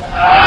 Ha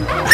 ha